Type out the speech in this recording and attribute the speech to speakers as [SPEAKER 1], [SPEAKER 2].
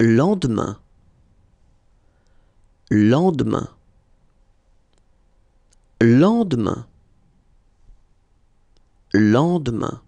[SPEAKER 1] lendemain, lendemain, lendemain, lendemain.